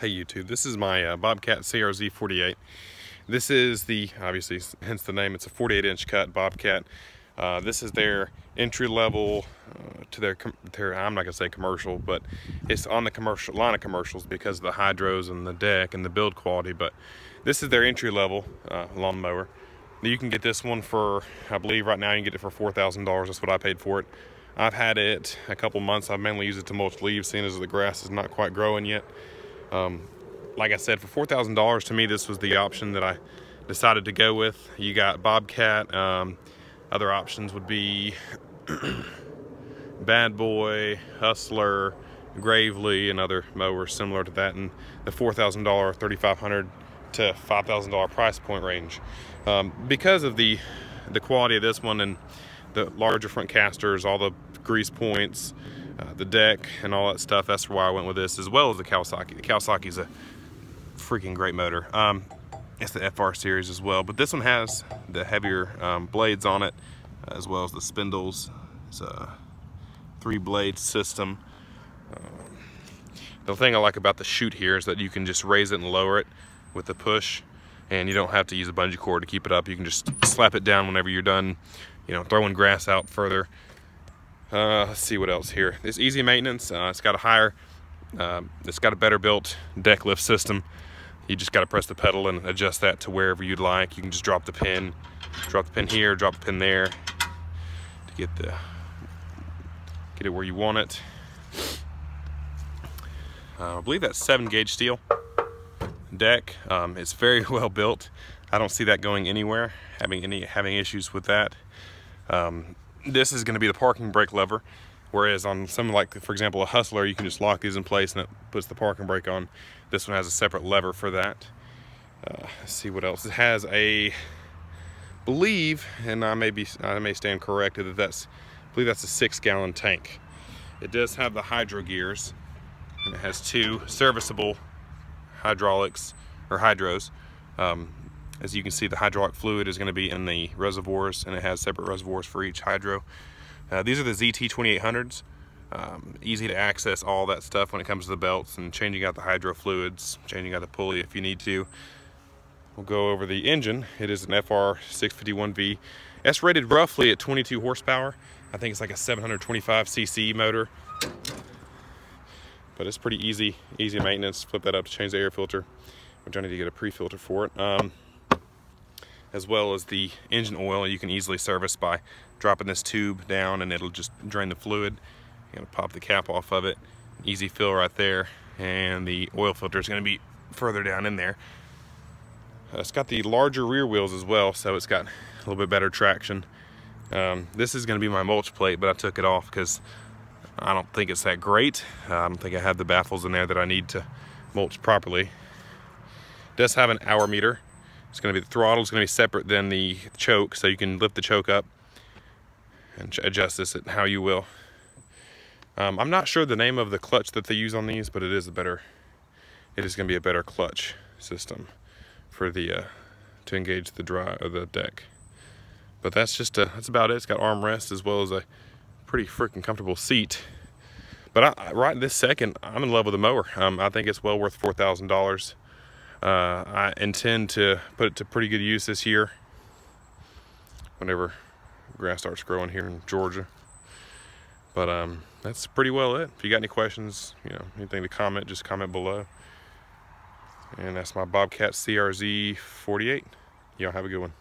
Hey YouTube, this is my uh, Bobcat CRZ 48. This is the, obviously, hence the name, it's a 48 inch cut Bobcat. Uh, this is their entry level uh, to their, their, I'm not gonna say commercial, but it's on the commercial line of commercials because of the hydros and the deck and the build quality, but this is their entry level uh, lawnmower. You can get this one for, I believe right now you can get it for $4,000. That's what I paid for it. I've had it a couple months. I've mainly used it to mulch leaves, seeing as the grass is not quite growing yet. Um, like I said, for $4,000 to me, this was the option that I decided to go with. You got Bobcat. Um, other options would be Bad Boy, Hustler, Gravely, and other mowers similar to that in the $4,000, 3,500 to $5,000 price point range. Um, because of the, the quality of this one and the larger front casters, all the grease points, uh, the deck and all that stuff. That's why I went with this as well as the Kawasaki. The Kawasaki is a freaking great motor. Um, it's the FR series as well, but this one has the heavier um, blades on it as well as the spindles. It's a three blade system. Um, the thing I like about the chute here is that you can just raise it and lower it with the push and you don't have to use a bungee cord to keep it up. You can just slap it down whenever you're done, you know, throwing grass out further. Uh, let's see what else here. It's easy maintenance. Uh, it's got a higher, uh, it's got a better built deck lift system. You just got to press the pedal and adjust that to wherever you'd like. You can just drop the pin, drop the pin here, drop the pin there to get the get it where you want it. Uh, I believe that's seven gauge steel deck. Um, it's very well built. I don't see that going anywhere, having any having issues with that. Um, this is going to be the parking brake lever whereas on some like for example a hustler you can just lock these in place and it puts the parking brake on. This one has a separate lever for that. Uh, see what else. It has a believe and I may be I may stand corrected that that's I believe that's a six gallon tank. It does have the hydro gears and it has two serviceable hydraulics or hydros. Um, as you can see, the hydraulic fluid is going to be in the reservoirs, and it has separate reservoirs for each hydro. Uh, these are the ZT2800s. Um, easy to access all that stuff when it comes to the belts and changing out the hydro fluids, changing out the pulley if you need to. We'll go over the engine. It is an FR651V. It's rated roughly at 22 horsepower. I think it's like a 725 cc motor. But it's pretty easy, easy maintenance. Flip that up to change the air filter, which I need to get a pre-filter for it. Um, as well as the engine oil you can easily service by dropping this tube down and it'll just drain the fluid. You're gonna pop the cap off of it. Easy fill right there. And the oil filter is gonna be further down in there. Uh, it's got the larger rear wheels as well, so it's got a little bit better traction. Um, this is gonna be my mulch plate, but I took it off because I don't think it's that great. Uh, I don't think I have the baffles in there that I need to mulch properly. It does have an hour meter, it's going to be the throttle is going to be separate than the choke, so you can lift the choke up and adjust this how you will. Um, I'm not sure the name of the clutch that they use on these, but it is a better. It is going to be a better clutch system for the uh, to engage the dry or the deck. But that's just a, that's about it. It's got armrest as well as a pretty freaking comfortable seat. But I, right this second, I'm in love with the mower. Um, I think it's well worth four thousand dollars. Uh, I intend to put it to pretty good use this year whenever grass starts growing here in Georgia. But um, that's pretty well it. If you got any questions, you know, anything to comment, just comment below. And that's my Bobcat CRZ 48. Y'all have a good one.